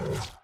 you